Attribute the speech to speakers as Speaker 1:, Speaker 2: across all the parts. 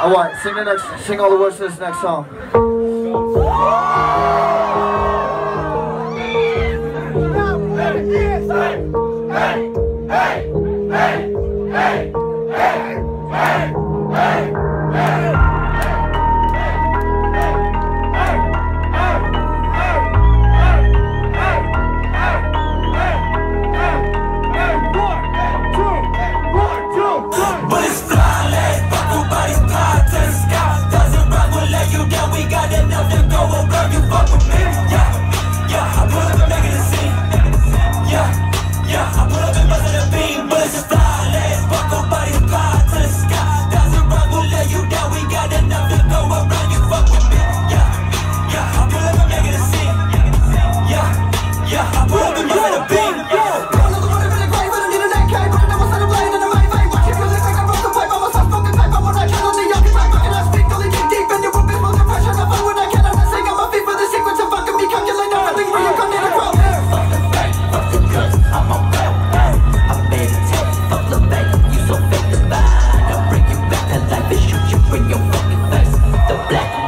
Speaker 1: Alright, sing the next sing all the words to this next song.
Speaker 2: But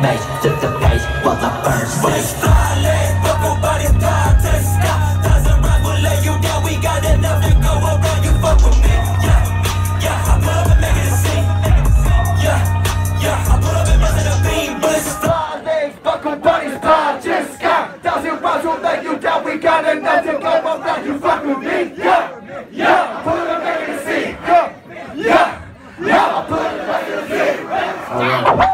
Speaker 2: mace to the face while the burn space. Styling, but nobody's tied to sky. Thousand rounds will lay you down. We got enough to go around. You fuck with me, yeah, yeah. I pull up and make it yeah, yeah. I pull up and
Speaker 3: mess it up, beam,
Speaker 2: but nobody's tied to sky. Thousand rounds will lay you down. We got enough to go around. You fuck with me, yeah, yeah. I pull up a scene, yeah, yeah, yeah. I pull up a scene. All right.